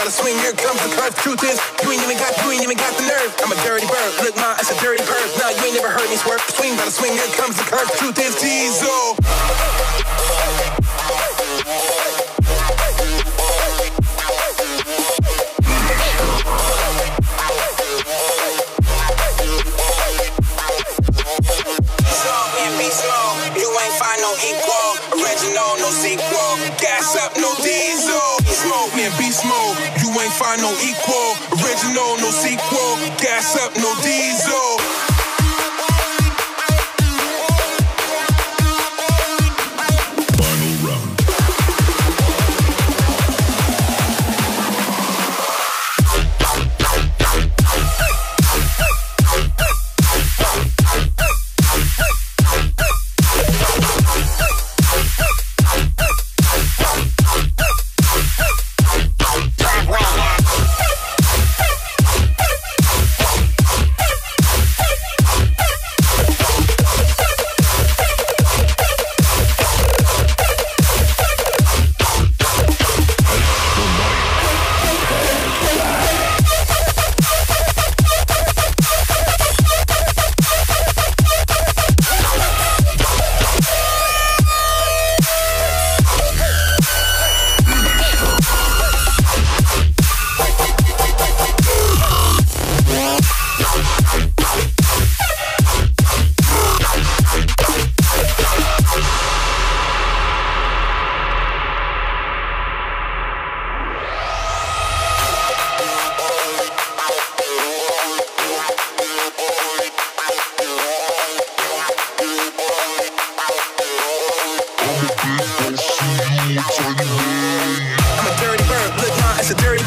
by the swing, here comes the curve. Truth is, you ain't even got, you ain't even got the nerve. I'm a dirty bird, look ma, it's a dirty perv. Nah, you ain't never heard me swerve. Swing by the swing, here comes the curve. Truth is, Diesel. You be slow, you ain't find no equal, original, no sequel. Gas up, no diesel. And beast mode. You ain't find no equal, original, no sequel. Gas up, no diesel.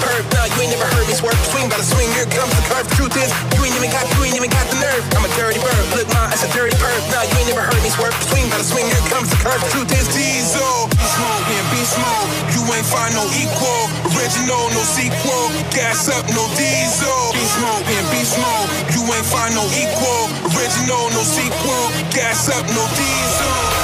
Perv. Nah, you ain't never heard me swerve. Swing by the swing, here comes the curve. Truth is, you ain't even got, you ain't even got the nerve. I'm a dirty bird, look ma, it's a dirty perv. Nah, you ain't never heard me swerve. Swing by the swing, here comes the curve. Truth is, Diesel. Beast mode, and beast mode. You ain't find no equal, original, no sequel. Gas up, no diesel. Beast mode, and beast mode. You ain't find no equal, original, no sequel. Gas up, no diesel.